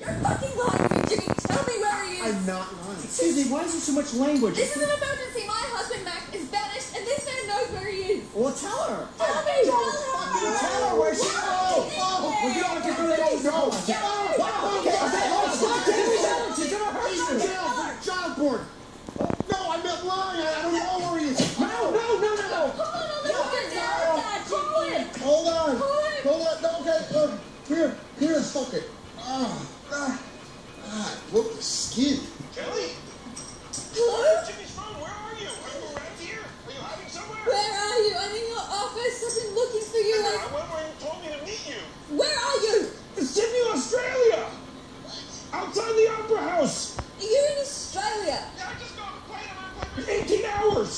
You're fucking lying, Jimmy. Tell me where he is. I'm not lying. Me, why is there so much language? This is an emergency. My husband Mac is vanished, and this man knows where he is. Well, tell her. Tell me. Don't Tell fucking her. tell her where she is. Oh, Well, you don't get rid of those no. dogs. Oh, wow, okay, okay, oh, stop taking that. She's gonna hurt you. in jail for child porn. No, I'm not lying. I don't know where he is. No, no, no, no, no. Come on, I'll let you get down, Dad. Jimmy. Hold on. Hold it. Hold on. No, okay. Uh, here, here, fuck it. Oh, ah, ah, look, the skin. Kelly? Hello? Jimmy's phone, where are you? Are you around here? Are you hiding somewhere? Where are you? I'm in your office. I've been looking for you. I, I went where you told me to meet you. Where are you? It's Sydney, Australia. What? Outside the Opera House. You're in Australia. Yeah, I just got a plane. I'm 18 hours.